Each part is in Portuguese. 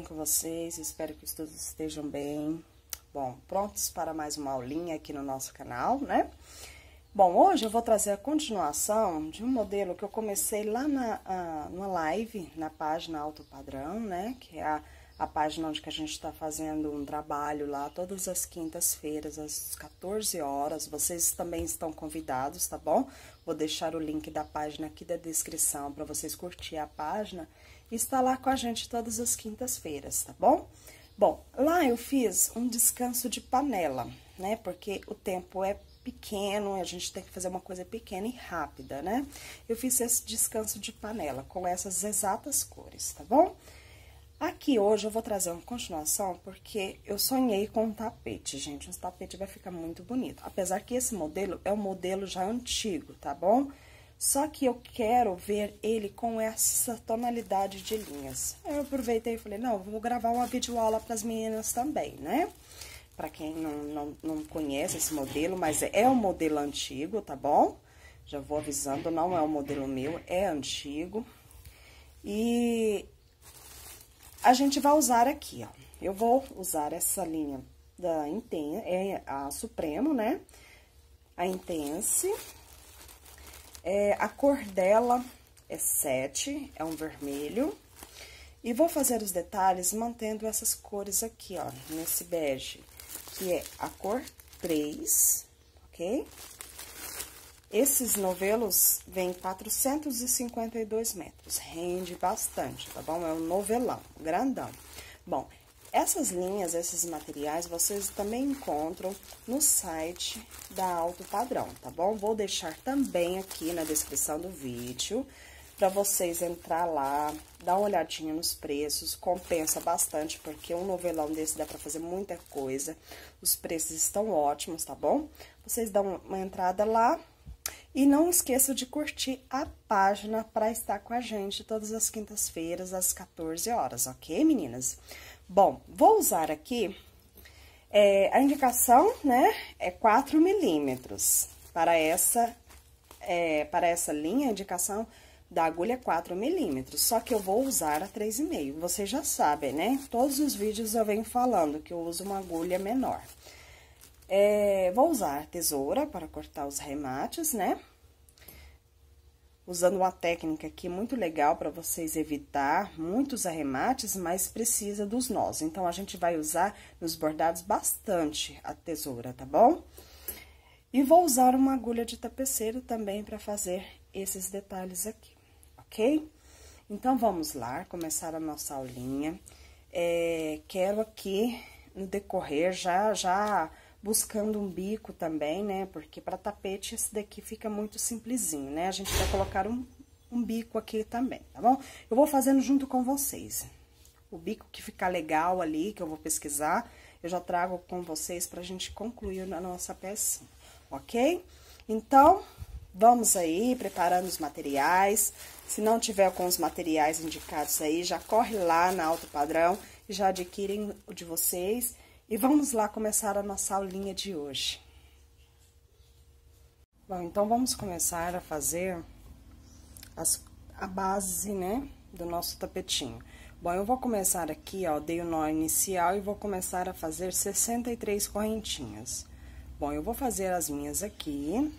bem com vocês? Espero que todos estejam bem. Bom, prontos para mais uma aulinha aqui no nosso canal, né? Bom, hoje eu vou trazer a continuação de um modelo que eu comecei lá na a, numa live, na página Alto Padrão, né? Que é a, a página onde que a gente está fazendo um trabalho lá todas as quintas-feiras, às 14 horas. Vocês também estão convidados, tá bom? Vou deixar o link da página aqui da descrição para vocês curtir a página está lá com a gente todas as quintas-feiras, tá bom? Bom, lá eu fiz um descanso de panela, né? Porque o tempo é pequeno, a gente tem que fazer uma coisa pequena e rápida, né? Eu fiz esse descanso de panela com essas exatas cores, tá bom? Aqui hoje eu vou trazer uma continuação porque eu sonhei com um tapete, gente. Um tapete vai ficar muito bonito. Apesar que esse modelo é um modelo já antigo, tá bom? Só que eu quero ver ele com essa tonalidade de linhas. Eu aproveitei e falei, não, vou gravar uma videoaula para as meninas também, né? Para quem não, não, não conhece esse modelo, mas é um modelo antigo, tá bom? Já vou avisando, não é um modelo meu, é antigo. E a gente vai usar aqui, ó. Eu vou usar essa linha da Intense, é a Supremo, né? A Intense é, a cor dela é 7, é um vermelho. E vou fazer os detalhes mantendo essas cores aqui, ó, nesse bege, que é a cor 3, ok? Esses novelos vêm 452 metros, rende bastante, tá bom? É um novelão, grandão. Bom, essas linhas, esses materiais, vocês também encontram no site da Alto Padrão, tá bom? Vou deixar também aqui na descrição do vídeo para vocês entrar lá, dar uma olhadinha nos preços, compensa bastante, porque um novelão desse dá para fazer muita coisa. Os preços estão ótimos, tá bom? Vocês dão uma entrada lá e não esqueça de curtir a página para estar com a gente todas as quintas-feiras às 14 horas, ok, meninas? Bom, vou usar aqui, é, a indicação, né, é 4 milímetros. Para essa, é, para essa linha, a indicação da agulha é 4 milímetros, só que eu vou usar a 3,5. Vocês já sabem, né? Todos os vídeos eu venho falando que eu uso uma agulha menor. É, vou usar tesoura para cortar os remates, né? Usando uma técnica aqui muito legal para vocês evitar muitos arremates, mas precisa dos nós. Então, a gente vai usar nos bordados bastante a tesoura, tá bom? E vou usar uma agulha de tapeceiro também para fazer esses detalhes aqui, ok? Então, vamos lá, começar a nossa aulinha. É, quero aqui, no decorrer, já, já buscando um bico também, né? Porque para tapete esse daqui fica muito simplesinho, né? A gente vai colocar um, um bico aqui também, tá bom? Eu vou fazendo junto com vocês. O bico que ficar legal ali, que eu vou pesquisar, eu já trago com vocês pra gente concluir na nossa pecinha, ok? Então, vamos aí preparando os materiais. Se não tiver com os materiais indicados aí, já corre lá na Alto Padrão e já adquirem o de vocês e vamos lá começar a nossa aulinha de hoje. Bom, então vamos começar a fazer as, a base, né, do nosso tapetinho. Bom, eu vou começar aqui, ó, dei o nó inicial e vou começar a fazer 63 correntinhas. Bom, eu vou fazer as minhas aqui,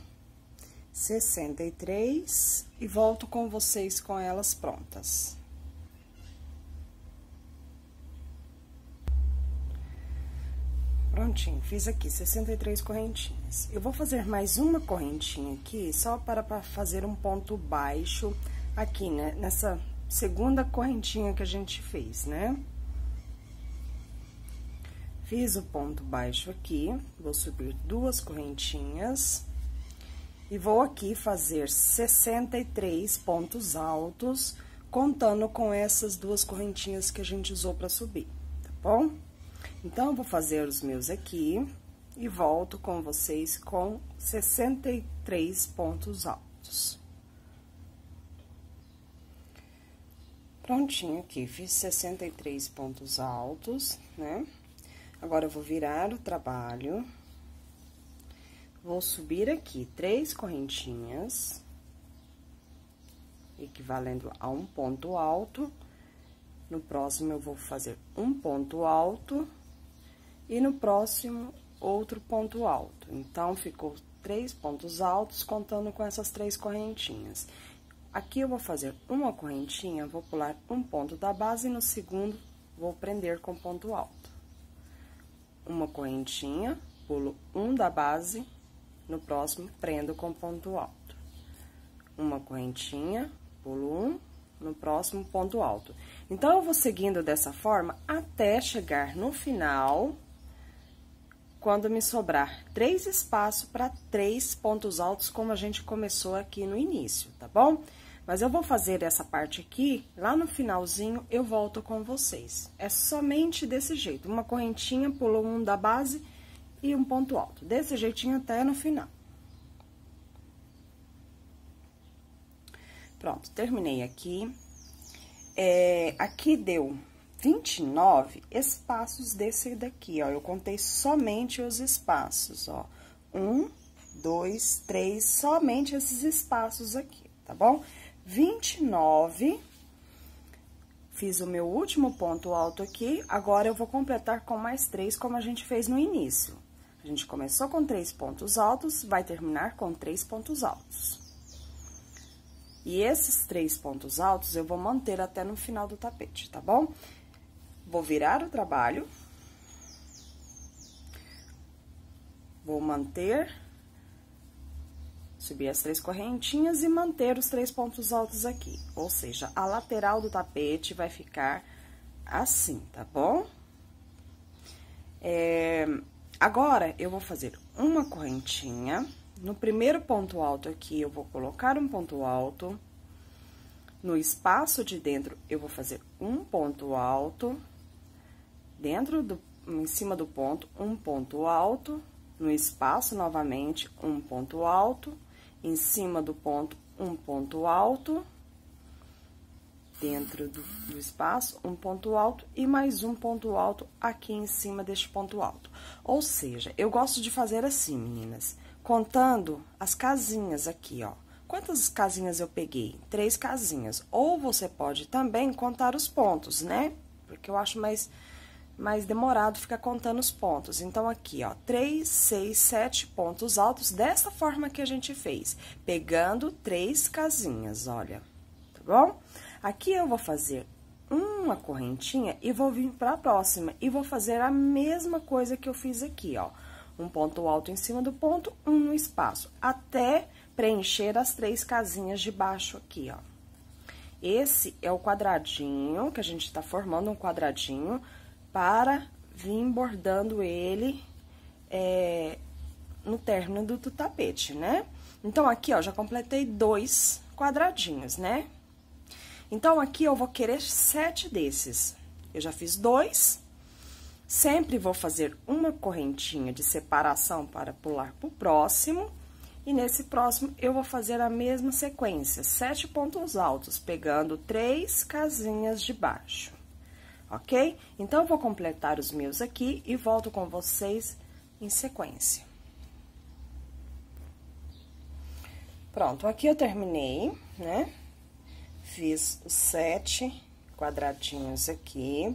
63, e volto com vocês com elas prontas. Prontinho, fiz aqui 63 correntinhas. Eu vou fazer mais uma correntinha aqui, só para, fazer um ponto baixo aqui, né? Nessa segunda correntinha que a gente fez, né? Fiz o ponto baixo aqui, vou subir duas correntinhas. E vou aqui fazer 63 pontos altos, contando com essas duas correntinhas que a gente usou para subir, tá bom? Então, vou fazer os meus aqui e volto com vocês com 63 pontos altos. Prontinho aqui, fiz 63 pontos altos, né? Agora, eu vou virar o trabalho. Vou subir aqui três correntinhas, equivalendo a um ponto alto no próximo eu vou fazer um ponto alto e no próximo outro ponto alto. Então, ficou três pontos altos contando com essas três correntinhas. Aqui eu vou fazer uma correntinha, vou pular um ponto da base e no segundo vou prender com ponto alto. Uma correntinha, pulo um da base, no próximo prendo com ponto alto. Uma correntinha, pulo um, no próximo ponto alto. Então, eu vou seguindo dessa forma até chegar no final, quando me sobrar três espaços para três pontos altos, como a gente começou aqui no início, tá bom? Mas eu vou fazer essa parte aqui, lá no finalzinho eu volto com vocês. É somente desse jeito, uma correntinha, pulou um da base e um ponto alto. Desse jeitinho até no final. Pronto, terminei aqui. É, aqui deu 29 espaços desse daqui, ó. Eu contei somente os espaços, ó. Um, dois, três, somente esses espaços aqui, tá bom? 29. Fiz o meu último ponto alto aqui, agora eu vou completar com mais três, como a gente fez no início. A gente começou com três pontos altos, vai terminar com três pontos altos. E esses três pontos altos eu vou manter até no final do tapete, tá bom? Vou virar o trabalho. Vou manter, subir as três correntinhas e manter os três pontos altos aqui. Ou seja, a lateral do tapete vai ficar assim, tá bom? É, agora, eu vou fazer uma correntinha no primeiro ponto alto aqui, eu vou colocar um ponto alto. No espaço de dentro, eu vou fazer um ponto alto. Dentro do, em cima do ponto, um ponto alto. No espaço, novamente, um ponto alto. Em cima do ponto, um ponto alto. Dentro do, do espaço, um ponto alto e mais um ponto alto aqui em cima deste ponto alto. Ou seja, eu gosto de fazer assim, meninas contando as casinhas aqui, ó. Quantas casinhas eu peguei? Três casinhas. Ou você pode também contar os pontos, né? Porque eu acho mais, mais demorado ficar contando os pontos. Então, aqui, ó, três, seis, sete pontos altos, dessa forma que a gente fez. Pegando três casinhas, olha, tá bom? Aqui eu vou fazer uma correntinha e vou vir para a próxima. E vou fazer a mesma coisa que eu fiz aqui, ó um ponto alto em cima do ponto, um no espaço, até preencher as três casinhas de baixo aqui, ó. Esse é o quadradinho, que a gente tá formando um quadradinho para vir bordando ele é, no término do, do tapete, né? Então, aqui, ó, já completei dois quadradinhos, né? Então, aqui eu vou querer sete desses. Eu já fiz dois, Sempre vou fazer uma correntinha de separação para pular para o próximo. E nesse próximo, eu vou fazer a mesma sequência, sete pontos altos, pegando três casinhas de baixo, ok? Então, eu vou completar os meus aqui e volto com vocês em sequência. Pronto, aqui eu terminei, né? Fiz os sete quadradinhos aqui,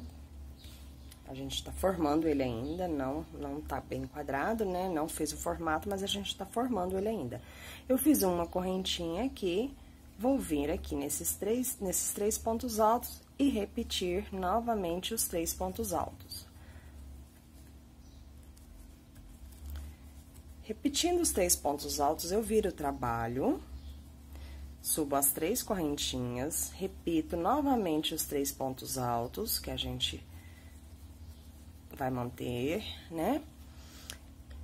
a gente tá formando ele ainda, não, não tá bem quadrado, né? Não fez o formato, mas a gente tá formando ele ainda. Eu fiz uma correntinha aqui, vou vir aqui nesses três, nesses três pontos altos e repetir novamente os três pontos altos. Repetindo os três pontos altos, eu viro o trabalho, subo as três correntinhas, repito novamente os três pontos altos que a gente vai manter, né?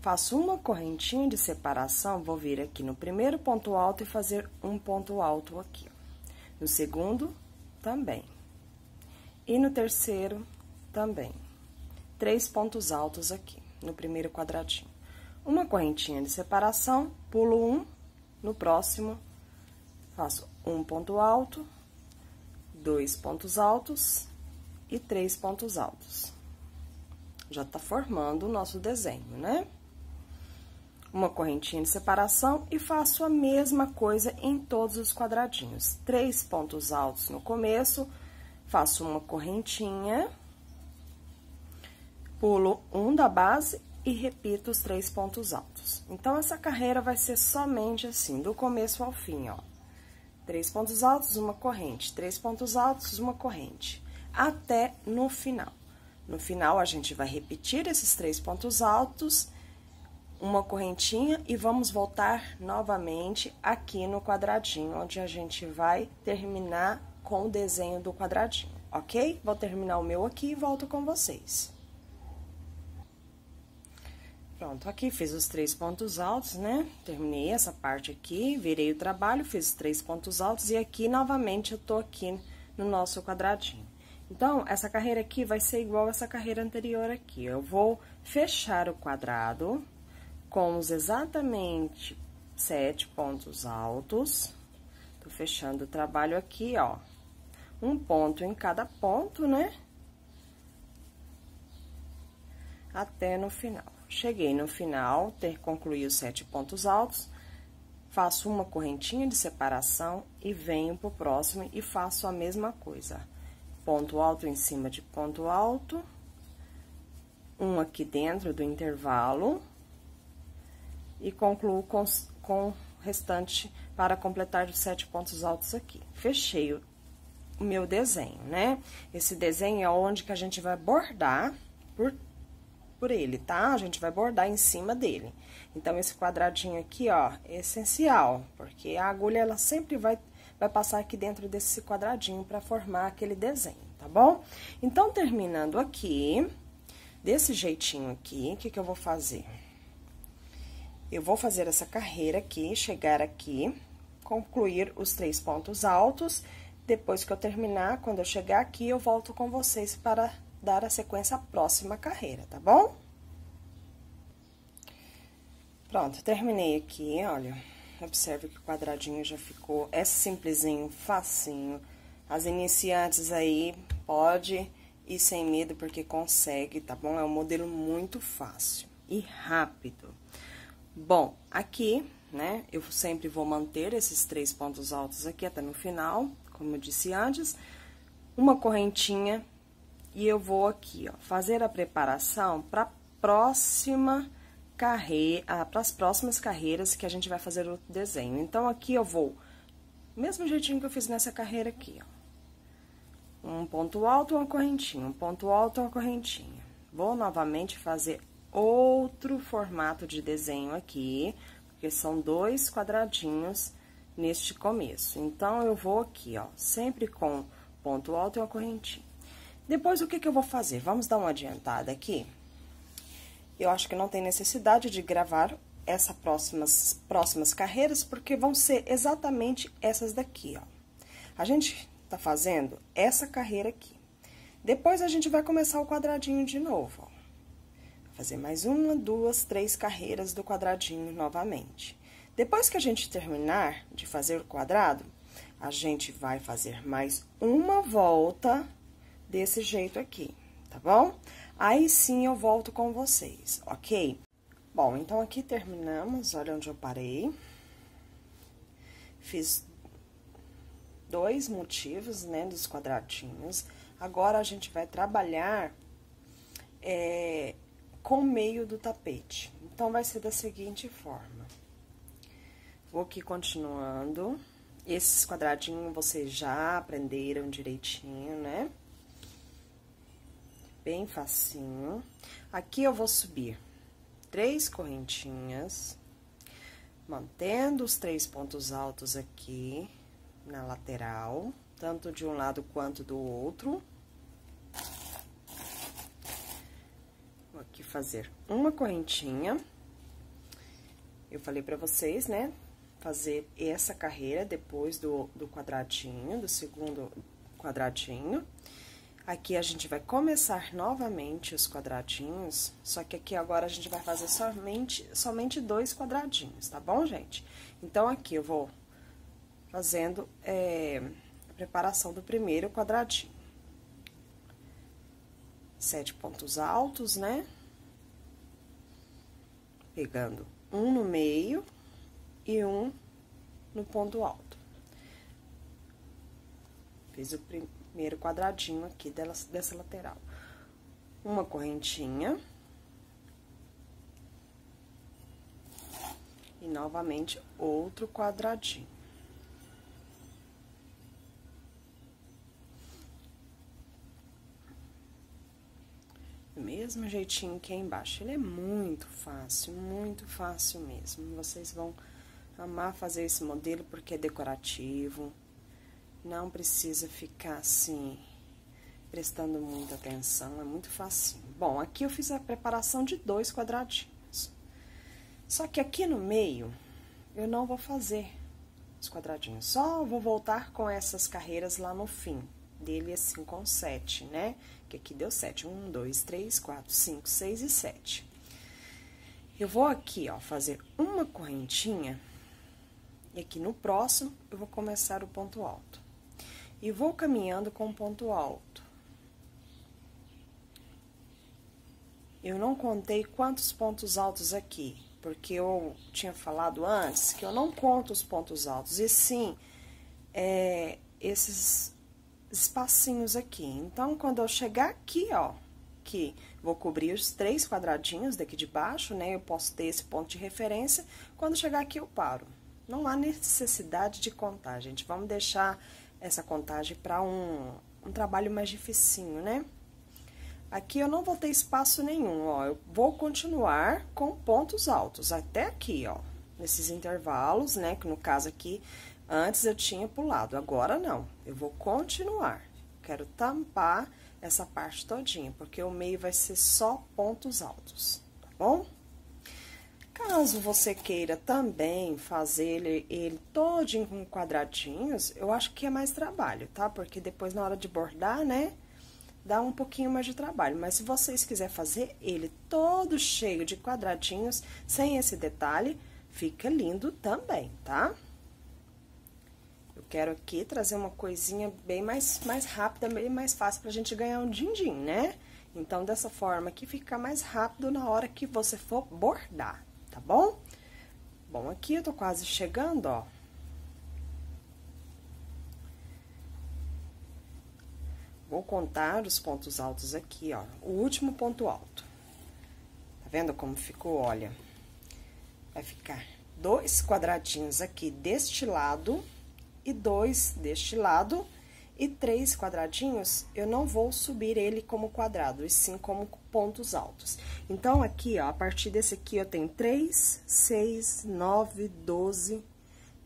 Faço uma correntinha de separação, vou vir aqui no primeiro ponto alto e fazer um ponto alto aqui. No segundo, também. E no terceiro, também. Três pontos altos aqui, no primeiro quadradinho. Uma correntinha de separação, pulo um, no próximo, faço um ponto alto, dois pontos altos e três pontos altos já tá formando o nosso desenho, né? Uma correntinha de separação e faço a mesma coisa em todos os quadradinhos. Três pontos altos no começo, faço uma correntinha, pulo um da base e repito os três pontos altos. Então, essa carreira vai ser somente assim, do começo ao fim, ó. Três pontos altos, uma corrente, três pontos altos, uma corrente, até no final. No final, a gente vai repetir esses três pontos altos, uma correntinha e vamos voltar novamente aqui no quadradinho, onde a gente vai terminar com o desenho do quadradinho, ok? Vou terminar o meu aqui e volto com vocês. Pronto, aqui fiz os três pontos altos, né? Terminei essa parte aqui, virei o trabalho, fiz os três pontos altos e aqui, novamente, eu tô aqui no nosso quadradinho. Então, essa carreira aqui vai ser igual essa carreira anterior aqui. Eu vou fechar o quadrado com os exatamente sete pontos altos. Tô fechando o trabalho aqui, ó. Um ponto em cada ponto, né? Até no final. Cheguei no final, ter concluído os sete pontos altos, faço uma correntinha de separação e venho pro próximo e faço a mesma coisa. Ponto alto em cima de ponto alto, um aqui dentro do intervalo, e concluo com, com o restante para completar os sete pontos altos aqui. Fechei o, meu desenho, né? Esse desenho é onde que a gente vai bordar por por ele, tá? A gente vai bordar em cima dele. Então, esse quadradinho aqui, ó, é essencial, porque a agulha, ela sempre vai, vai passar aqui dentro desse quadradinho para formar aquele desenho, tá bom? Então, terminando aqui, desse jeitinho aqui, o que que eu vou fazer? Eu vou fazer essa carreira aqui, chegar aqui, concluir os três pontos altos. Depois que eu terminar, quando eu chegar aqui, eu volto com vocês para dar a sequência à próxima carreira, tá bom? Pronto, terminei aqui, olha. Observe que o quadradinho já ficou, é simplesinho, facinho. As iniciantes aí, pode ir sem medo, porque consegue, tá bom? É um modelo muito fácil e rápido. Bom, aqui, né, eu sempre vou manter esses três pontos altos aqui até no final, como eu disse antes. Uma correntinha e eu vou aqui, ó, fazer a preparação para próxima carreira, para as próximas carreiras que a gente vai fazer o desenho. Então, aqui eu vou, mesmo jeitinho que eu fiz nessa carreira aqui, ó. Um ponto alto, uma correntinha, um ponto alto, uma correntinha. Vou novamente fazer outro formato de desenho aqui, porque são dois quadradinhos neste começo. Então, eu vou aqui, ó, sempre com ponto alto e uma correntinha. Depois, o que, que eu vou fazer? Vamos dar uma adiantada aqui. Eu acho que não tem necessidade de gravar essas próximas, próximas carreiras, porque vão ser exatamente essas daqui, ó. A gente tá fazendo essa carreira aqui. Depois, a gente vai começar o quadradinho de novo, ó. Fazer mais uma, duas, três carreiras do quadradinho novamente. Depois que a gente terminar de fazer o quadrado, a gente vai fazer mais uma volta desse jeito aqui, tá bom? Aí sim eu volto com vocês, ok? Bom, então aqui terminamos, olha onde eu parei. Fiz dois motivos, né, dos quadradinhos. Agora, a gente vai trabalhar é, com o meio do tapete. Então, vai ser da seguinte forma. Vou aqui continuando. Esses quadradinhos vocês já aprenderam direitinho, né? Bem facinho. Aqui eu vou subir três correntinhas, mantendo os três pontos altos aqui na lateral, tanto de um lado quanto do outro. Vou aqui fazer uma correntinha. Eu falei pra vocês, né? Fazer essa carreira depois do, do quadradinho, do segundo quadradinho. Aqui a gente vai começar novamente os quadradinhos, só que aqui agora a gente vai fazer somente, somente dois quadradinhos, tá bom, gente? Então, aqui eu vou fazendo é, a preparação do primeiro quadradinho. Sete pontos altos, né? Pegando um no meio e um no ponto alto. Fiz o primeiro quadradinho aqui dessa, dessa lateral. Uma correntinha. E novamente outro quadradinho. mesmo jeitinho que é embaixo. Ele é muito fácil, muito fácil mesmo. Vocês vão amar fazer esse modelo porque é decorativo. Não precisa ficar assim, prestando muita atenção, é muito facinho. Bom, aqui eu fiz a preparação de dois quadradinhos. Só que aqui no meio, eu não vou fazer os quadradinhos. Só vou voltar com essas carreiras lá no fim dele assim com sete, né? Que aqui deu sete. Um, dois, três, quatro, cinco, seis e sete. Eu vou aqui, ó, fazer uma correntinha. E aqui no próximo, eu vou começar o ponto alto. E vou caminhando com o ponto alto. Eu não contei quantos pontos altos aqui, porque eu tinha falado antes que eu não conto os pontos altos, e sim, é, esses espacinhos aqui. Então, quando eu chegar aqui, ó, que vou cobrir os três quadradinhos daqui de baixo, né? Eu posso ter esse ponto de referência. Quando chegar aqui, eu paro. Não há necessidade de contar, gente. Vamos deixar essa contagem para um, um trabalho mais dificinho, né? Aqui eu não vou ter espaço nenhum, ó. Eu vou continuar com pontos altos até aqui, ó. Nesses intervalos, né? Que no caso aqui Antes eu tinha pulado, agora não. Eu vou continuar. Quero tampar essa parte todinha, porque o meio vai ser só pontos altos, tá bom? Caso você queira também fazer ele, ele todinho com quadradinhos, eu acho que é mais trabalho, tá? Porque depois na hora de bordar, né, dá um pouquinho mais de trabalho. Mas se vocês quiserem fazer ele todo cheio de quadradinhos, sem esse detalhe, fica lindo também, tá? quero aqui trazer uma coisinha bem mais, mais rápida, bem mais fácil pra gente ganhar um din-din, né? Então, dessa forma aqui, fica mais rápido na hora que você for bordar, tá bom? Bom, aqui eu tô quase chegando, ó. Vou contar os pontos altos aqui, ó. O último ponto alto. Tá vendo como ficou? Olha, vai ficar dois quadradinhos aqui deste lado e dois deste lado, e três quadradinhos, eu não vou subir ele como quadrado, e sim como pontos altos. Então, aqui, ó, a partir desse aqui, eu tenho 3, 6, 9, 12,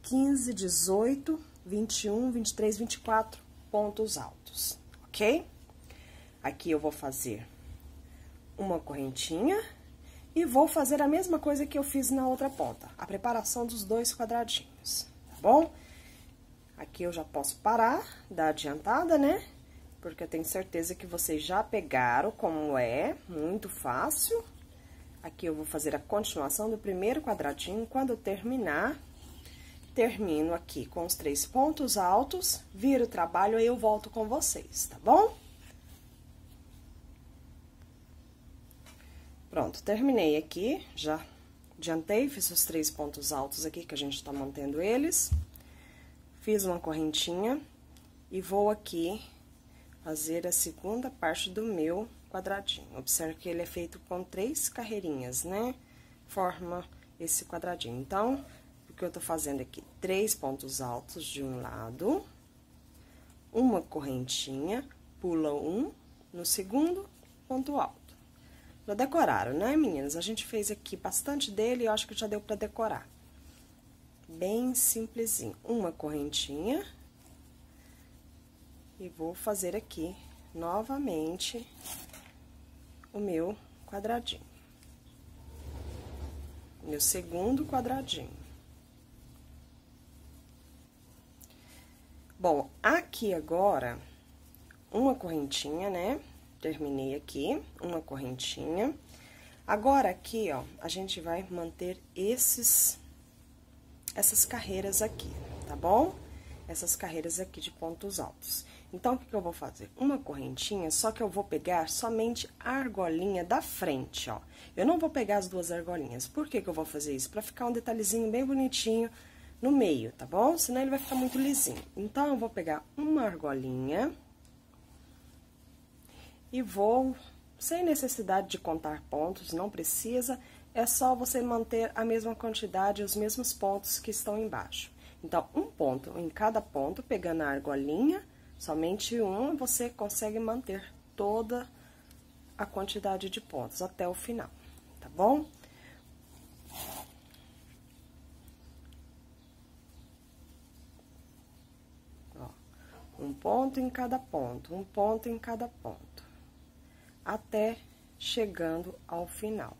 15, 18, 21, 23, 24 pontos altos, ok? Aqui eu vou fazer uma correntinha e vou fazer a mesma coisa que eu fiz na outra ponta, a preparação dos dois quadradinhos, tá bom? Aqui eu já posso parar, dar adiantada, né? Porque eu tenho certeza que vocês já pegaram como é, muito fácil. Aqui eu vou fazer a continuação do primeiro quadradinho. Quando eu terminar, termino aqui com os três pontos altos, viro o trabalho, aí eu volto com vocês, tá bom? Pronto, terminei aqui, já adiantei, fiz os três pontos altos aqui, que a gente tá mantendo eles. Fiz uma correntinha e vou aqui fazer a segunda parte do meu quadradinho. Observe que ele é feito com três carreirinhas, né? Forma esse quadradinho. Então, o que eu tô fazendo aqui? Três pontos altos de um lado, uma correntinha, pula um, no segundo, ponto alto. Já decoraram, né, meninas? A gente fez aqui bastante dele e eu acho que já deu pra decorar bem simplesinho. Uma correntinha. E vou fazer aqui novamente o meu quadradinho. Meu segundo quadradinho. Bom, aqui agora, uma correntinha, né? Terminei aqui, uma correntinha. Agora, aqui, ó, a gente vai manter esses essas carreiras aqui, tá bom? Essas carreiras aqui de pontos altos. Então, o que, eu vou fazer? Uma correntinha, só que eu vou pegar somente a argolinha da frente, ó. Eu não vou pegar as duas argolinhas. Por que que eu vou fazer isso? Pra ficar um detalhezinho bem bonitinho no meio, tá bom? Senão ele vai ficar muito lisinho. Então, eu vou pegar uma argolinha e vou, sem necessidade de contar pontos, não precisa, é só você manter a mesma quantidade, os mesmos pontos que estão embaixo. Então, um ponto em cada ponto, pegando a argolinha, somente um, você consegue manter toda a quantidade de pontos até o final, tá bom? Ó, um ponto em cada ponto, um ponto em cada ponto, até chegando ao final.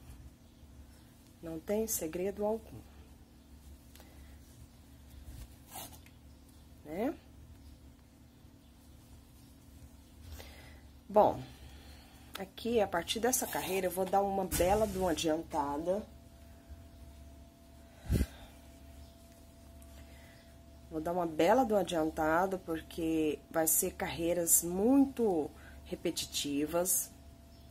Não tem segredo algum. Né? Bom, aqui, a partir dessa carreira, eu vou dar uma bela de uma adiantada. Vou dar uma bela do adiantado, porque vai ser carreiras muito repetitivas,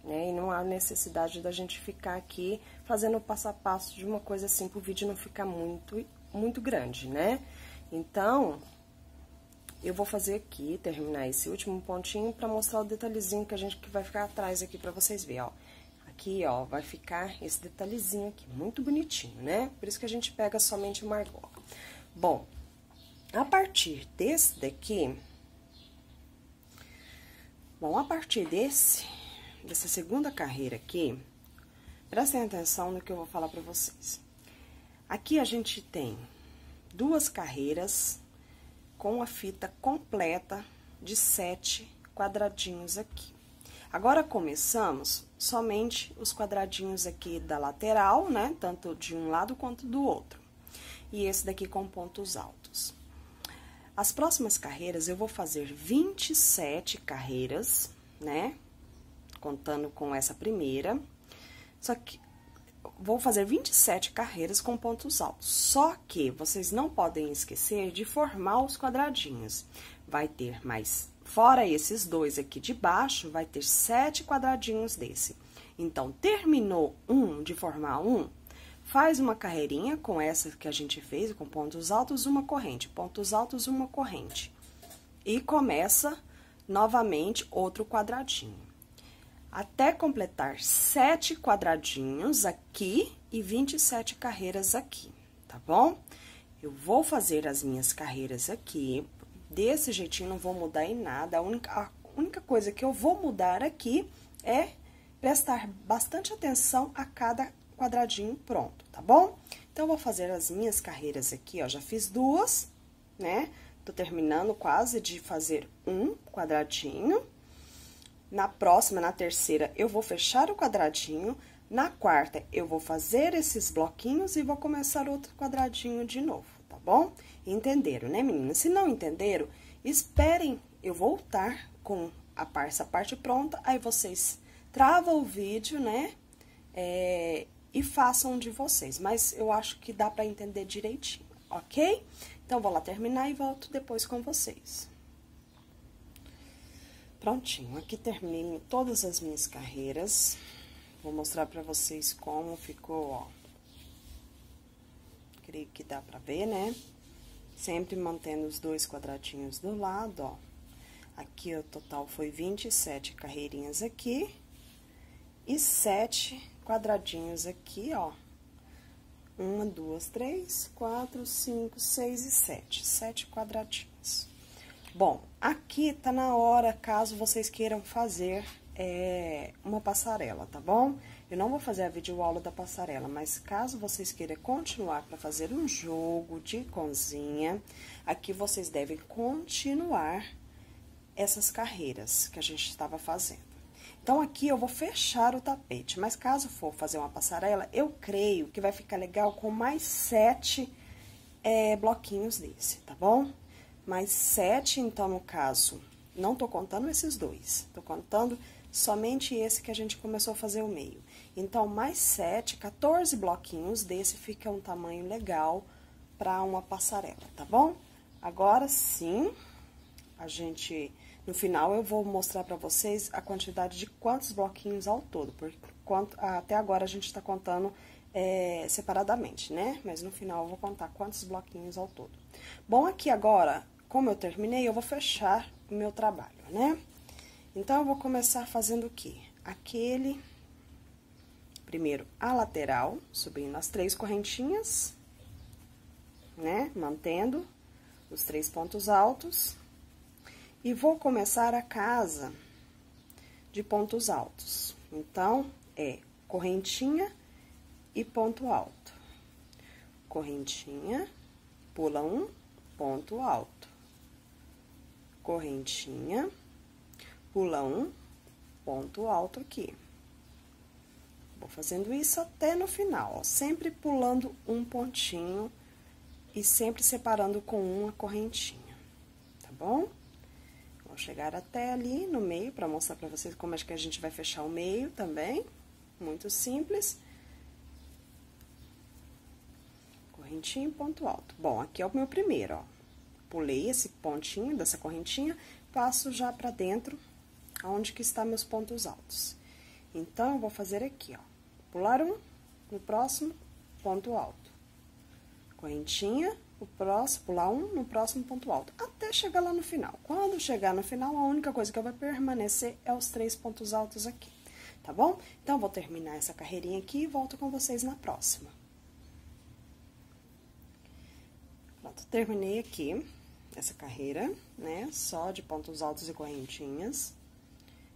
né? E não há necessidade da gente ficar aqui fazendo o passo a passo de uma coisa assim, pro vídeo não ficar muito, muito grande, né? Então, eu vou fazer aqui, terminar esse último pontinho pra mostrar o detalhezinho que a gente que vai ficar atrás aqui pra vocês verem, ó. Aqui, ó, vai ficar esse detalhezinho aqui, muito bonitinho, né? Por isso que a gente pega somente uma argola. Bom, a partir desse daqui... Bom, a partir desse, dessa segunda carreira aqui, prestem atenção no que eu vou falar pra vocês. Aqui a gente tem duas carreiras com a fita completa de sete quadradinhos aqui. Agora, começamos somente os quadradinhos aqui da lateral, né? Tanto de um lado quanto do outro. E esse daqui com pontos altos. As próximas carreiras, eu vou fazer 27 carreiras, né? Contando com essa primeira. Só que vou fazer 27 carreiras com pontos altos. Só que vocês não podem esquecer de formar os quadradinhos. Vai ter mais, fora esses dois aqui de baixo, vai ter sete quadradinhos desse. Então, terminou um de formar um, faz uma carreirinha com essa que a gente fez, com pontos altos, uma corrente, pontos altos, uma corrente. E começa novamente outro quadradinho até completar sete quadradinhos aqui e 27 carreiras aqui, tá bom? Eu vou fazer as minhas carreiras aqui, desse jeitinho, não vou mudar em nada. A única, a única coisa que eu vou mudar aqui é prestar bastante atenção a cada quadradinho pronto, tá bom? Então, vou fazer as minhas carreiras aqui, ó, já fiz duas, né? Tô terminando quase de fazer um quadradinho. Na próxima, na terceira, eu vou fechar o quadradinho. Na quarta, eu vou fazer esses bloquinhos e vou começar outro quadradinho de novo, tá bom? Entenderam, né, meninas? Se não entenderam, esperem eu voltar com a essa parte pronta, aí vocês travam o vídeo, né? É, e façam de vocês, mas eu acho que dá pra entender direitinho, ok? Então, vou lá terminar e volto depois com vocês. Prontinho, aqui termino todas as minhas carreiras. Vou mostrar pra vocês como ficou, ó. Creio que dá pra ver, né? Sempre mantendo os dois quadradinhos do lado, ó. Aqui o total foi 27 carreirinhas aqui. E sete quadradinhos aqui, ó. Uma, duas, três, quatro, cinco, seis e sete. Sete quadradinhos. Bom, aqui tá na hora, caso vocês queiram fazer é, uma passarela, tá bom? Eu não vou fazer a videoaula da passarela, mas caso vocês queiram continuar para fazer um jogo de cozinha, aqui vocês devem continuar essas carreiras que a gente estava fazendo. Então, aqui eu vou fechar o tapete, mas caso for fazer uma passarela, eu creio que vai ficar legal com mais sete é, bloquinhos desse, tá bom? Mais sete, então, no caso, não tô contando esses dois, tô contando somente esse que a gente começou a fazer o meio. Então, mais sete, 14 bloquinhos desse fica um tamanho legal para uma passarela, tá bom? Agora sim, a gente, no final eu vou mostrar para vocês a quantidade de quantos bloquinhos ao todo, porque quanto, até agora a gente tá contando é, separadamente, né? Mas no final eu vou contar quantos bloquinhos ao todo. Bom, aqui agora, como eu terminei, eu vou fechar o meu trabalho, né? Então, eu vou começar fazendo o quê? Aquele, primeiro, a lateral, subindo as três correntinhas, né? Mantendo os três pontos altos. E vou começar a casa de pontos altos. Então, é correntinha e ponto alto. Correntinha, pula um, ponto alto. Correntinha, pula um, ponto alto aqui. Vou fazendo isso até no final, ó, sempre pulando um pontinho e sempre separando com uma correntinha, tá bom? Vou chegar até ali no meio para mostrar para vocês como é que a gente vai fechar o meio também. Muito simples. Correntinha e ponto alto. Bom, aqui é o meu primeiro, ó. Pulei esse pontinho dessa correntinha, passo já pra dentro, aonde que está meus pontos altos. Então, eu vou fazer aqui, ó. Pular um, no próximo, ponto alto correntinha, o próximo, pular um no próximo ponto alto, até chegar lá no final. Quando chegar no final, a única coisa que vai permanecer é os três pontos altos aqui, tá bom? Então, vou terminar essa carreirinha aqui e volto com vocês na próxima. Pronto, terminei aqui essa carreira, né, só de pontos altos e correntinhas.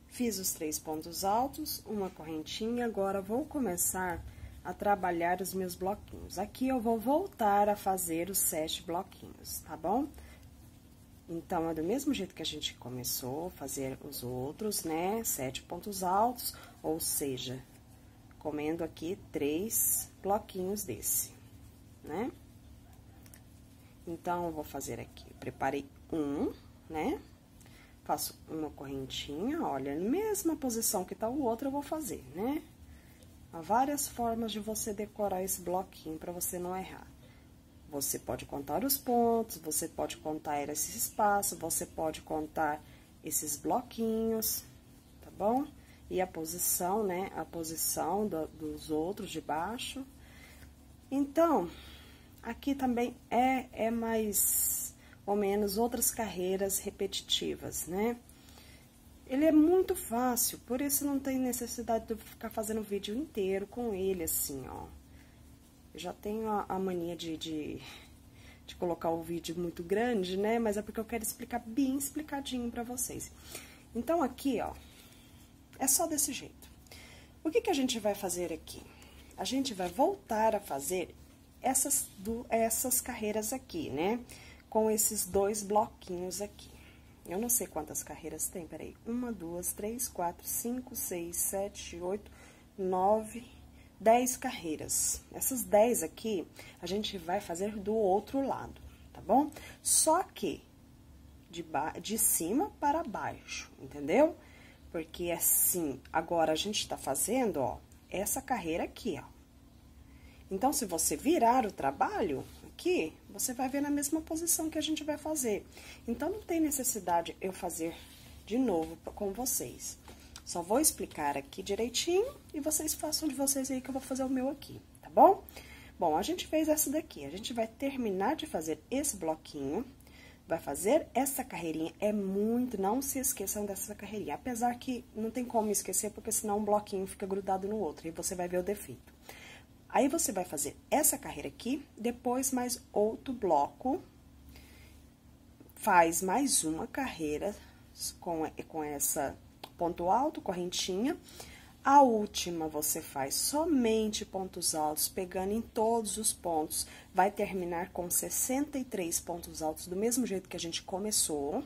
Fiz os três pontos altos, uma correntinha, agora vou começar a trabalhar os meus bloquinhos. Aqui eu vou voltar a fazer os sete bloquinhos, tá bom? Então, é do mesmo jeito que a gente começou, fazer os outros, né? Sete pontos altos, ou seja, comendo aqui três bloquinhos desse, né? Então, eu vou fazer aqui, preparei um, né? Faço uma correntinha, olha, mesma posição que tá o outro, eu vou fazer, né? Há várias formas de você decorar esse bloquinho para você não errar. Você pode contar os pontos, você pode contar esse espaço, você pode contar esses bloquinhos, tá bom? E a posição, né? A posição do, dos outros de baixo. Então, aqui também é, é mais ou menos outras carreiras repetitivas, né? Ele é muito fácil, por isso não tem necessidade de eu ficar fazendo vídeo inteiro com ele, assim, ó. Eu já tenho a, a mania de, de, de, colocar o vídeo muito grande, né? Mas é porque eu quero explicar bem explicadinho pra vocês. Então, aqui, ó, é só desse jeito. O que que a gente vai fazer aqui? A gente vai voltar a fazer essas, do, essas carreiras aqui, né? Com esses dois bloquinhos aqui. Eu não sei quantas carreiras tem, peraí. Uma, duas, três, quatro, cinco, seis, sete, oito, nove, dez carreiras. Essas dez aqui, a gente vai fazer do outro lado, tá bom? Só que de, de cima para baixo, entendeu? Porque assim, agora a gente tá fazendo, ó, essa carreira aqui, ó. Então, se você virar o trabalho, aqui, você vai ver na mesma posição que a gente vai fazer. Então, não tem necessidade eu fazer de novo com vocês. Só vou explicar aqui direitinho e vocês façam de vocês aí que eu vou fazer o meu aqui, tá bom? Bom, a gente fez essa daqui, a gente vai terminar de fazer esse bloquinho, vai fazer essa carreirinha, é muito, não se esqueçam dessa carreirinha, apesar que não tem como esquecer, porque senão um bloquinho fica grudado no outro e você vai ver o defeito. Aí, você vai fazer essa carreira aqui, depois mais outro bloco, faz mais uma carreira com, com essa ponto alto, correntinha. A última, você faz somente pontos altos, pegando em todos os pontos. Vai terminar com 63 pontos altos, do mesmo jeito que a gente começou.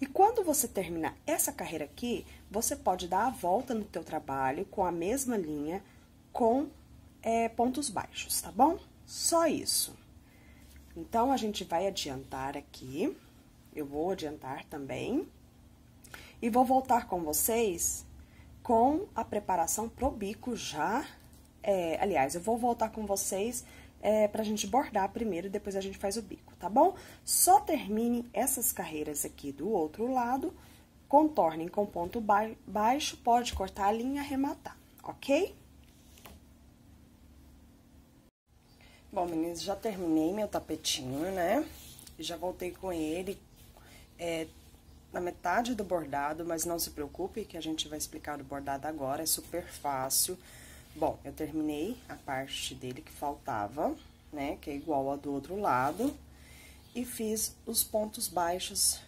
E quando você terminar essa carreira aqui, você pode dar a volta no teu trabalho com a mesma linha, com é, pontos baixos, tá bom? Só isso. Então, a gente vai adiantar aqui, eu vou adiantar também, e vou voltar com vocês com a preparação pro bico já, é, aliás, eu vou voltar com vocês é, pra gente bordar primeiro e depois a gente faz o bico, tá bom? Só termine essas carreiras aqui do outro lado, contornem com ponto baixo, pode cortar a linha e arrematar, ok? Bom, meninas, já terminei meu tapetinho, né? Já voltei com ele é, na metade do bordado, mas não se preocupe que a gente vai explicar o bordado agora, é super fácil. Bom, eu terminei a parte dele que faltava, né? Que é igual a do outro lado. E fiz os pontos baixos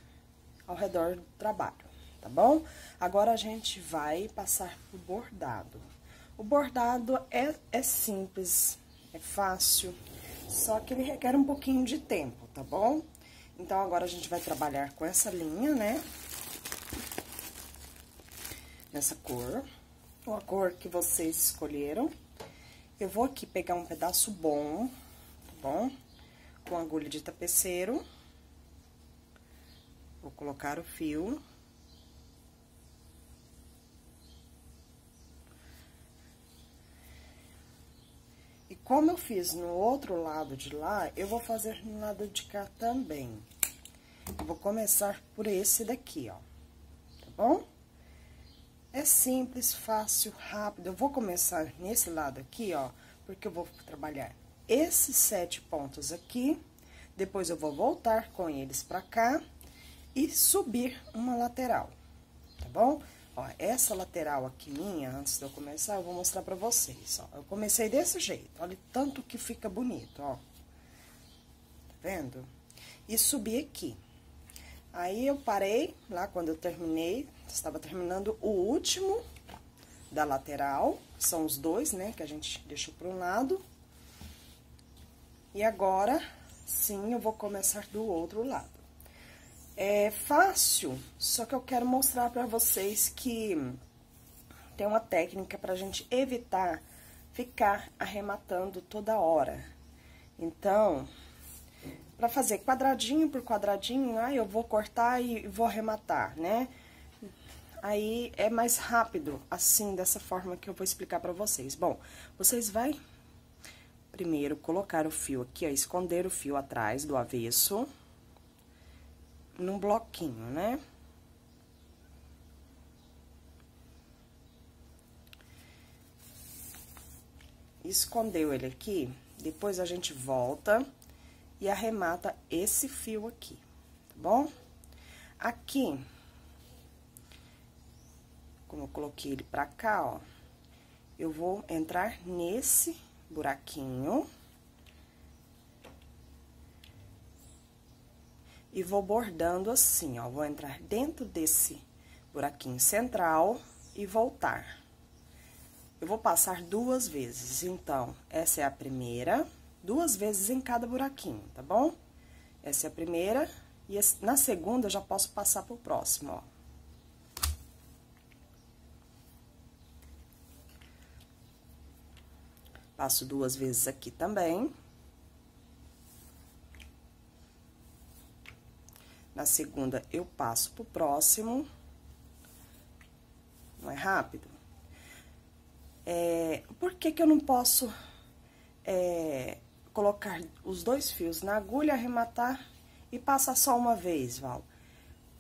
ao redor do trabalho, tá bom? Agora, a gente vai passar pro bordado. O bordado é, é simples, é fácil, só que ele requer um pouquinho de tempo, tá bom? Então, agora a gente vai trabalhar com essa linha, né? Nessa cor, ou a cor que vocês escolheram. Eu vou aqui pegar um pedaço bom, tá bom? Com agulha de tapeceiro. Vou colocar o fio. Como eu fiz no outro lado de lá, eu vou fazer no lado de cá também. Eu vou começar por esse daqui, ó, tá bom? É simples, fácil, rápido. Eu vou começar nesse lado aqui, ó, porque eu vou trabalhar esses sete pontos aqui. Depois, eu vou voltar com eles pra cá e subir uma lateral, tá bom? Ó, essa lateral aqui minha, antes de eu começar, eu vou mostrar pra vocês, ó. Eu comecei desse jeito, olha tanto que fica bonito, ó. Tá vendo? E subi aqui. Aí, eu parei, lá quando eu terminei, estava terminando o último da lateral, são os dois, né, que a gente deixou para um lado. E agora, sim, eu vou começar do outro lado. É fácil, só que eu quero mostrar para vocês que tem uma técnica pra gente evitar ficar arrematando toda hora. Então, para fazer quadradinho por quadradinho, ah, eu vou cortar e vou arrematar, né? Aí é mais rápido, assim, dessa forma que eu vou explicar para vocês. Bom, vocês vai primeiro colocar o fio aqui, ó, esconder o fio atrás do avesso num bloquinho, né? Escondeu ele aqui, depois a gente volta e arremata esse fio aqui, tá bom? Aqui, como eu coloquei ele pra cá, ó, eu vou entrar nesse buraquinho e vou bordando assim, ó. Vou entrar dentro desse buraquinho central e voltar. Eu vou passar duas vezes, então, essa é a primeira, duas vezes em cada buraquinho, tá bom? Essa é a primeira, e na segunda eu já posso passar pro próximo, ó. Passo duas vezes aqui também. Na segunda, eu passo pro próximo. Não é rápido? É, por que que eu não posso é, colocar os dois fios na agulha, arrematar e passar só uma vez, Val?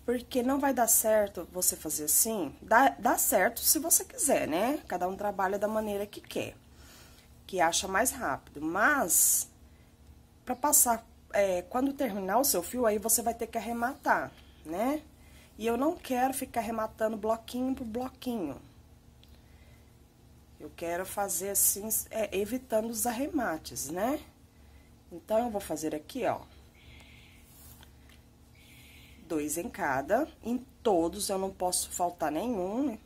Porque não vai dar certo você fazer assim. Dá, dá certo se você quiser, né? Cada um trabalha da maneira que quer, que acha mais rápido. Mas, para passar é, quando terminar o seu fio, aí você vai ter que arrematar, né? E eu não quero ficar arrematando bloquinho por bloquinho. Eu quero fazer assim, é, evitando os arremates, né? Então, eu vou fazer aqui, ó. Dois em cada. Em todos, eu não posso faltar nenhum,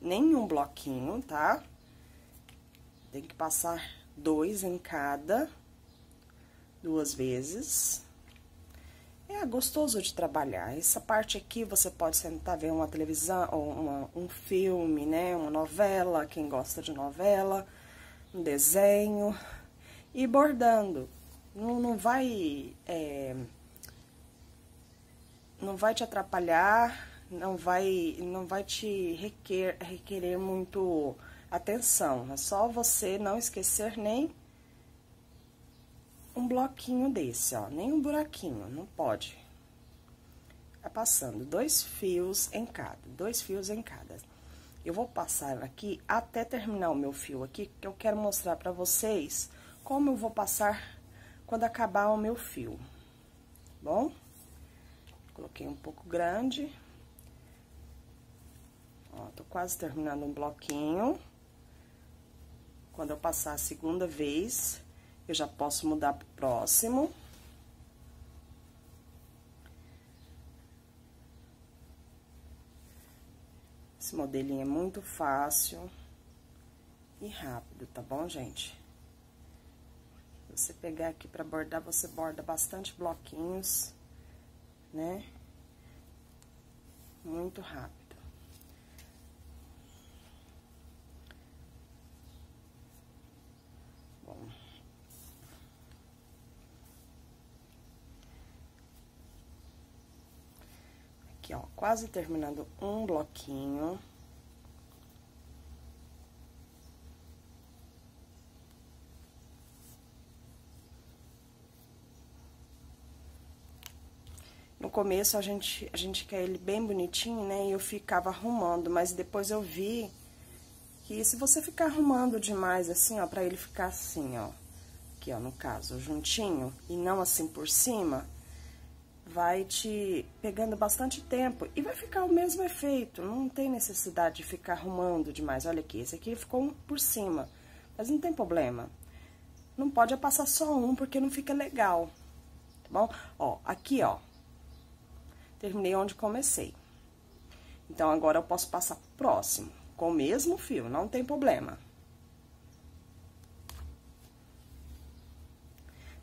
nenhum bloquinho, tá? Tem que passar dois em cada duas vezes. É gostoso de trabalhar. Essa parte aqui você pode sentar ver uma televisão, ou uma, um filme, né? Uma novela, quem gosta de novela, um desenho. E bordando. Não, não vai... É, não vai te atrapalhar, não vai, não vai te requer, requerer muito atenção. É só você não esquecer nem um bloquinho desse, ó, nem um buraquinho, não pode. Tá passando dois fios em cada, dois fios em cada. Eu vou passar aqui até terminar o meu fio aqui, que eu quero mostrar pra vocês como eu vou passar quando acabar o meu fio, tá bom? Coloquei um pouco grande. Ó, tô quase terminando um bloquinho. Quando eu passar a segunda vez, eu já posso mudar pro próximo. Esse modelinho é muito fácil e rápido, tá bom, gente? Você pegar aqui pra bordar, você borda bastante bloquinhos, né? Muito rápido. Aqui, ó, quase terminando um bloquinho. No começo, a gente, a gente quer ele bem bonitinho, né? E eu ficava arrumando, mas depois eu vi que se você ficar arrumando demais, assim, ó, pra ele ficar assim, ó, aqui, ó, no caso, juntinho, e não assim por cima, vai te pegando bastante tempo e vai ficar o mesmo efeito. Não tem necessidade de ficar arrumando demais. Olha aqui, esse aqui ficou um por cima, mas não tem problema. Não pode passar só um, porque não fica legal, tá bom? Ó, aqui, ó, terminei onde comecei. Então, agora eu posso passar próximo, com o mesmo fio, não tem problema.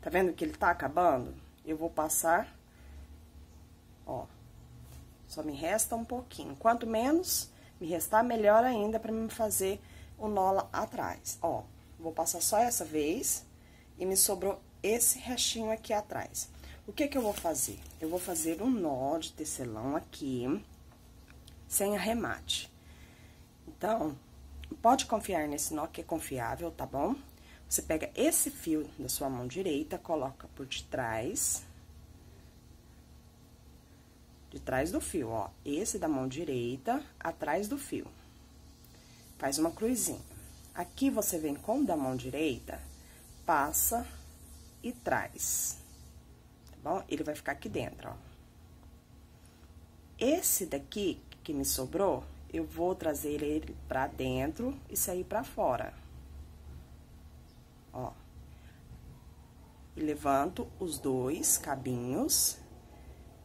Tá vendo que ele tá acabando? Eu vou passar Ó, só me resta um pouquinho. Quanto menos me restar, melhor ainda pra me fazer o nó atrás. Ó, vou passar só essa vez e me sobrou esse restinho aqui atrás. O que que eu vou fazer? Eu vou fazer um nó de tecelão aqui, sem arremate. Então, pode confiar nesse nó que é confiável, tá bom? Você pega esse fio da sua mão direita, coloca por detrás, de trás do fio, ó. Esse da mão direita, atrás do fio. Faz uma cruzinha. Aqui, você vem com o da mão direita, passa e traz. Tá bom? Ele vai ficar aqui dentro, ó. Esse daqui, que me sobrou, eu vou trazer ele pra dentro e sair pra fora. Ó. E levanto os dois cabinhos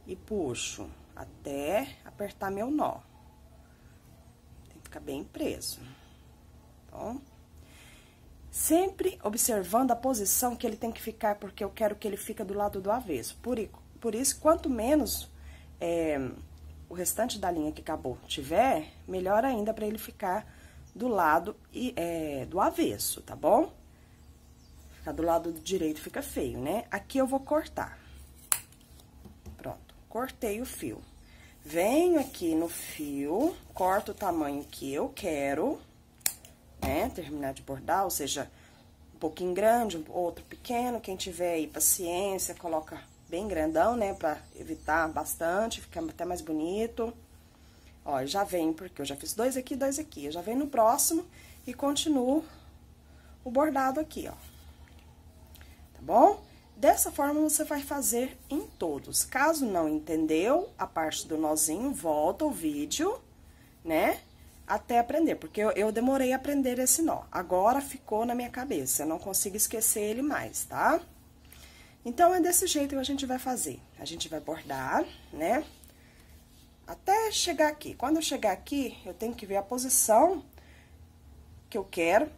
e puxo até apertar meu nó. Tem que ficar bem preso. Então, sempre observando a posição que ele tem que ficar, porque eu quero que ele fique do lado do avesso. Por, por isso, quanto menos é, o restante da linha que acabou tiver, melhor ainda para ele ficar do lado e, é, do avesso, tá bom? Ficar do lado direito fica feio, né? Aqui eu vou cortar cortei o fio. Venho aqui no fio, corto o tamanho que eu quero, né? Terminar de bordar, ou seja, um pouquinho grande, outro pequeno. Quem tiver aí paciência, coloca bem grandão, né? Pra evitar bastante, ficar até mais bonito. Ó, já venho, porque eu já fiz dois aqui, dois aqui. Eu já venho no próximo e continuo o bordado aqui, ó. Tá bom? Dessa forma, você vai fazer em todos. Caso não entendeu a parte do nozinho, volta o vídeo, né? Até aprender, porque eu, eu demorei a aprender esse nó. Agora ficou na minha cabeça, eu não consigo esquecer ele mais, tá? Então, é desse jeito que a gente vai fazer. A gente vai bordar, né? Até chegar aqui. Quando eu chegar aqui, eu tenho que ver a posição que eu quero,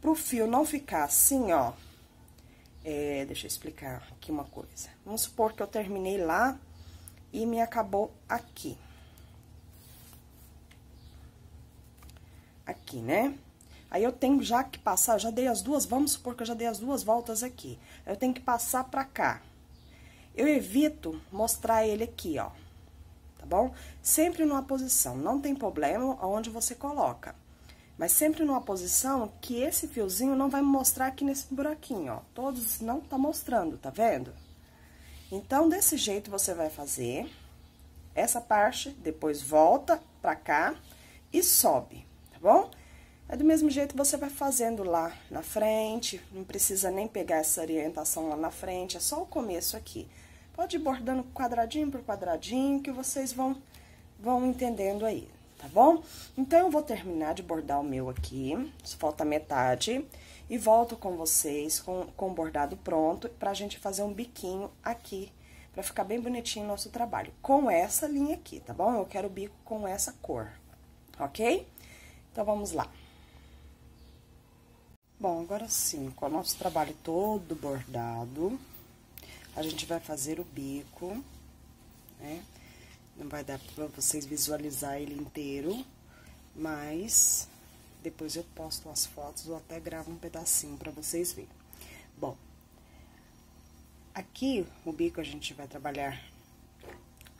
pro fio não ficar assim, ó, é, deixa eu explicar aqui uma coisa. Vamos supor que eu terminei lá e me acabou aqui. Aqui, né? Aí, eu tenho já que passar, já dei as duas, vamos supor que eu já dei as duas voltas aqui. Eu tenho que passar pra cá. Eu evito mostrar ele aqui, ó, tá bom? Sempre numa posição, não tem problema onde você coloca. Mas sempre numa posição que esse fiozinho não vai mostrar aqui nesse buraquinho, ó. Todos não tá mostrando, tá vendo? Então, desse jeito você vai fazer essa parte, depois volta pra cá e sobe, tá bom? Aí, do mesmo jeito, você vai fazendo lá na frente, não precisa nem pegar essa orientação lá na frente, é só o começo aqui. Pode ir bordando quadradinho por quadradinho, que vocês vão, vão entendendo aí, tá bom? Então, eu vou terminar de bordar o meu aqui, falta metade, e volto com vocês com, com o bordado pronto, pra gente fazer um biquinho aqui, pra ficar bem bonitinho o nosso trabalho. Com essa linha aqui, tá bom? Eu quero o bico com essa cor, ok? Então, vamos lá. Bom, agora sim, com o nosso trabalho todo bordado, a gente vai fazer o bico, né? Não vai dar pra vocês visualizar ele inteiro, mas depois eu posto as fotos ou até gravo um pedacinho pra vocês verem. Bom, aqui o bico a gente vai trabalhar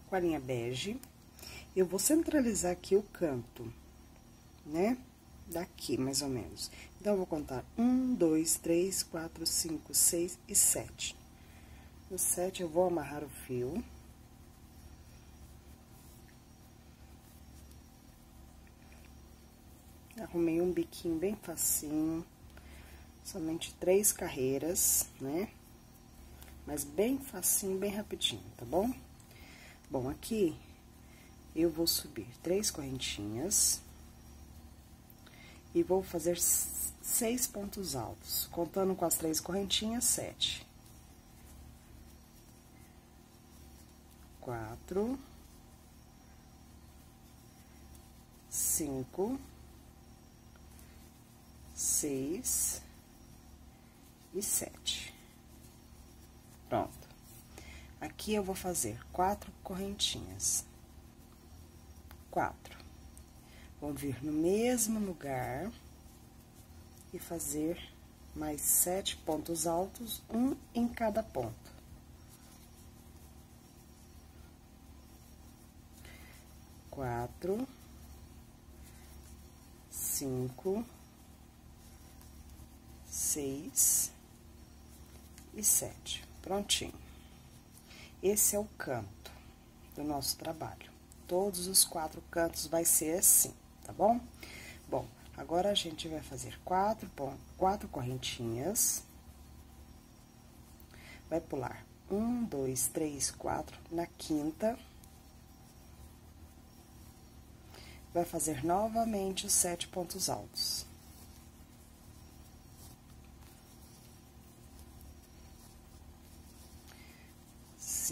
com a linha bege. Eu vou centralizar aqui o canto, né? Daqui, mais ou menos. Então, eu vou contar um, dois, três, quatro, cinco, seis e sete. No sete, eu vou amarrar o fio. Arrumei um biquinho bem facinho, somente três carreiras, né? Mas bem facinho, bem rapidinho, tá bom? Bom, aqui eu vou subir três correntinhas e vou fazer seis pontos altos, contando com as três correntinhas, sete. Quatro. Cinco. Seis. E sete. Pronto. Aqui eu vou fazer quatro correntinhas. Quatro. Vou vir no mesmo lugar e fazer mais sete pontos altos, um em cada ponto. Quatro, cinco, seis e sete. Prontinho. Esse é o canto do nosso trabalho. Todos os quatro cantos vai ser assim, tá bom? Bom, Agora, a gente vai fazer quatro, quatro correntinhas. Vai pular um, dois, três, quatro, na quinta. Vai fazer novamente os sete pontos altos.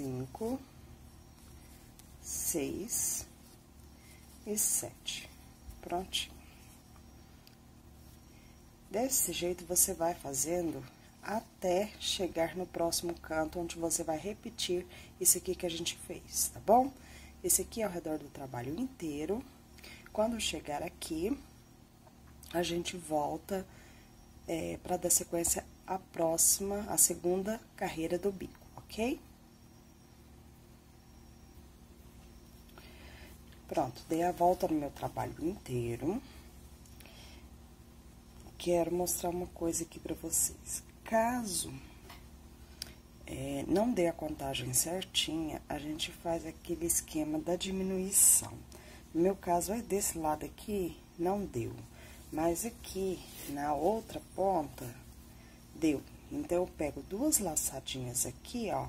Cinco, seis e sete. Prontinho. Desse jeito, você vai fazendo até chegar no próximo canto, onde você vai repetir isso aqui que a gente fez, tá bom? Esse aqui é ao redor do trabalho inteiro. Quando chegar aqui, a gente volta é, para dar sequência à próxima, a segunda carreira do bico, ok? Pronto, dei a volta no meu trabalho inteiro quero mostrar uma coisa aqui pra vocês. Caso é, não dê a contagem certinha, a gente faz aquele esquema da diminuição. No meu caso, é desse lado aqui, não deu. Mas aqui, na outra ponta, deu. Então, eu pego duas laçadinhas aqui, ó,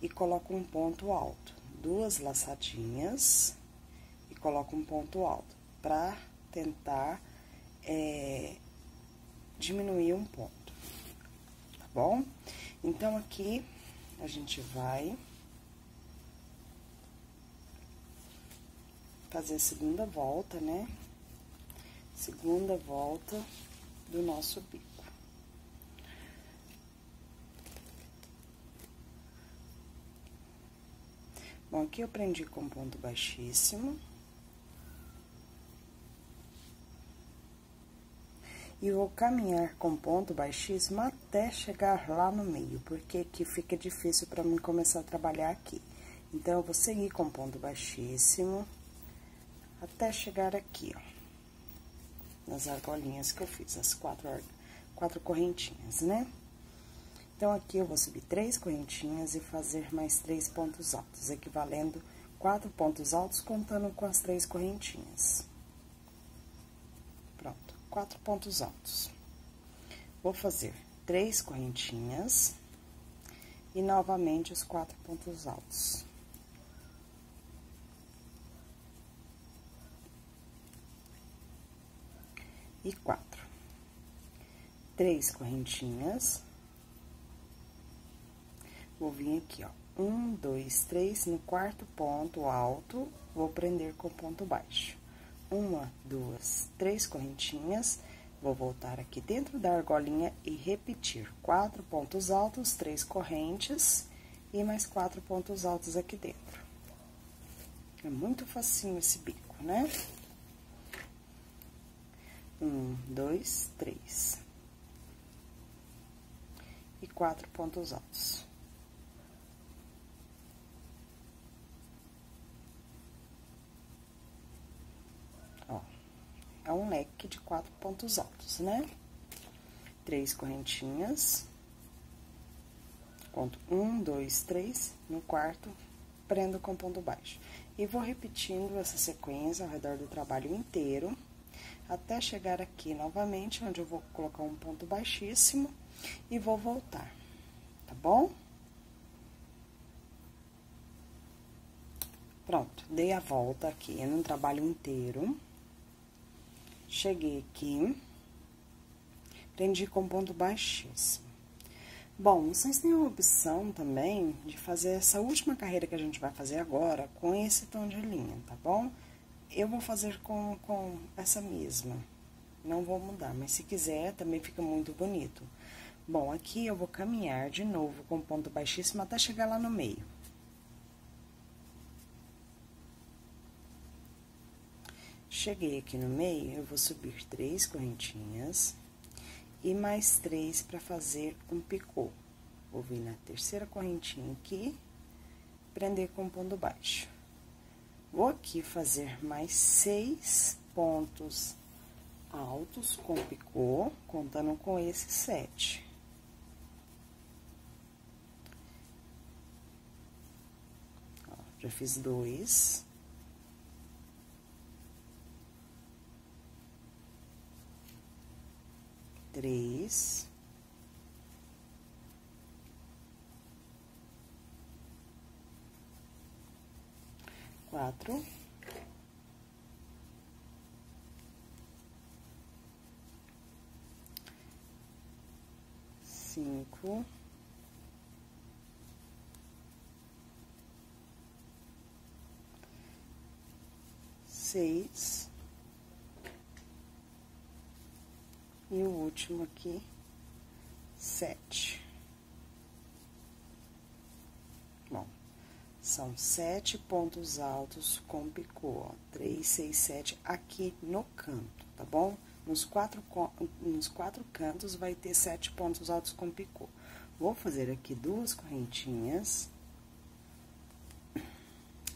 e coloco um ponto alto. Duas laçadinhas e coloco um ponto alto, pra tentar é, diminuir um ponto, tá bom? Então, aqui, a gente vai fazer a segunda volta, né? Segunda volta do nosso bico. Bom, aqui eu prendi com ponto baixíssimo. e vou caminhar com ponto baixíssimo até chegar lá no meio, porque aqui fica difícil para mim começar a trabalhar aqui. Então, eu vou seguir com ponto baixíssimo até chegar aqui, ó, nas argolinhas que eu fiz, as quatro, quatro correntinhas, né? Então, aqui eu vou subir três correntinhas e fazer mais três pontos altos, equivalendo quatro pontos altos contando com as três correntinhas. Pronto. quatro pontos altos. Vou fazer três correntinhas e novamente os quatro pontos altos. E quatro. Três correntinhas. Vou vir aqui, ó, um, dois, três, no quarto ponto alto, vou prender com ponto baixo. Uma, duas, três correntinhas, vou voltar aqui dentro da argolinha e repetir quatro pontos altos, três correntes e mais quatro pontos altos aqui dentro. É muito facinho esse bico, né? Um, dois, três. E quatro pontos altos. É um leque de quatro pontos altos, né? Três correntinhas. Conto um, dois, três, no quarto, prendo com ponto baixo. E vou repetindo essa sequência ao redor do trabalho inteiro, até chegar aqui novamente, onde eu vou colocar um ponto baixíssimo e vou voltar, tá bom? Pronto, dei a volta aqui no trabalho inteiro. Cheguei aqui, prendi com ponto baixíssimo. Bom, vocês têm a opção também de fazer essa última carreira que a gente vai fazer agora com esse tom de linha, tá bom? Eu vou fazer com, com essa mesma, não vou mudar, mas se quiser também fica muito bonito. Bom, aqui eu vou caminhar de novo com ponto baixíssimo até chegar lá no meio. Cheguei aqui no meio, eu vou subir três correntinhas e mais três para fazer um picô. Vou vir na terceira correntinha aqui, prender com ponto baixo. Vou aqui fazer mais seis pontos altos com picô, contando com esse sete. Ó, já fiz dois. Três. Quatro. Cinco. Seis. E o último aqui, sete. Bom, são sete pontos altos com picô, ó, três, seis, sete, aqui no canto, tá bom? Nos quatro, nos quatro cantos vai ter sete pontos altos com picô. Vou fazer aqui duas correntinhas,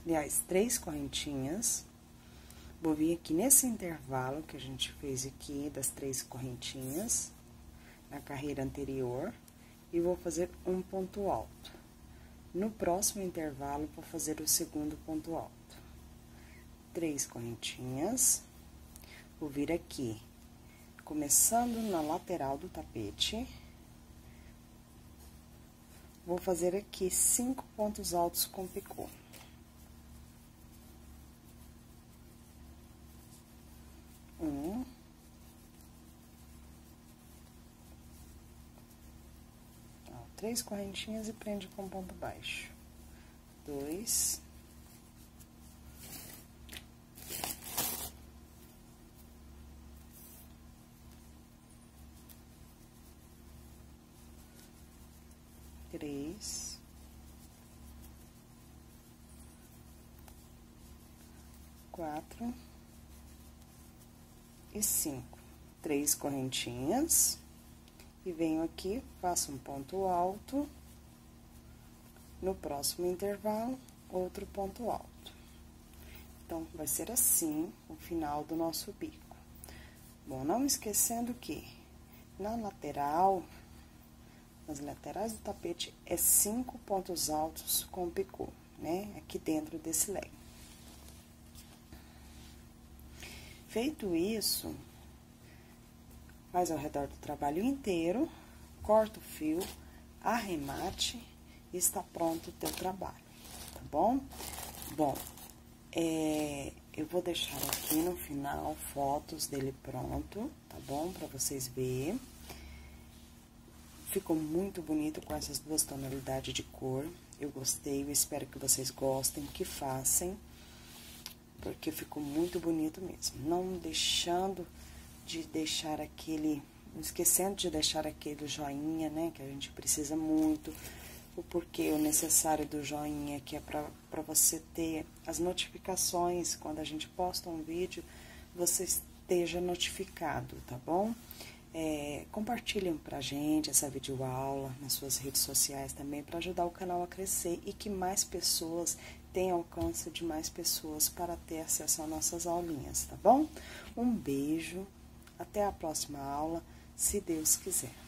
aliás, três correntinhas Vou vir aqui nesse intervalo que a gente fez aqui das três correntinhas, na carreira anterior, e vou fazer um ponto alto. No próximo intervalo, vou fazer o segundo ponto alto. Três correntinhas, vou vir aqui, começando na lateral do tapete, vou fazer aqui cinco pontos altos com picô. Um. Ó, três correntinhas e prende com ponto baixo. Dois. Três. Quatro e cinco. Três correntinhas. E venho aqui, faço um ponto alto. No próximo intervalo, outro ponto alto. Então, vai ser assim o final do nosso bico. Bom, não esquecendo que na lateral, nas laterais do tapete, é cinco pontos altos com picô, né? Aqui dentro desse leque. Feito isso, Faz ao redor do trabalho inteiro, corta o fio, arremate e está pronto o teu trabalho, tá bom? Bom, é, eu vou deixar aqui no final fotos dele pronto, tá bom? Pra vocês verem. Ficou muito bonito com essas duas tonalidades de cor. Eu gostei, eu espero que vocês gostem, que façam. Porque ficou muito bonito mesmo. Não deixando de deixar aquele... Esquecendo de deixar aquele joinha, né? Que a gente precisa muito. O porquê, o necessário do joinha, que é para você ter as notificações. Quando a gente posta um vídeo, você esteja notificado, tá bom? É, compartilhem pra gente essa videoaula nas suas redes sociais também para ajudar o canal a crescer e que mais pessoas tenham alcance de mais pessoas para ter acesso às nossas aulinhas, tá bom? Um beijo, até a próxima aula, se Deus quiser.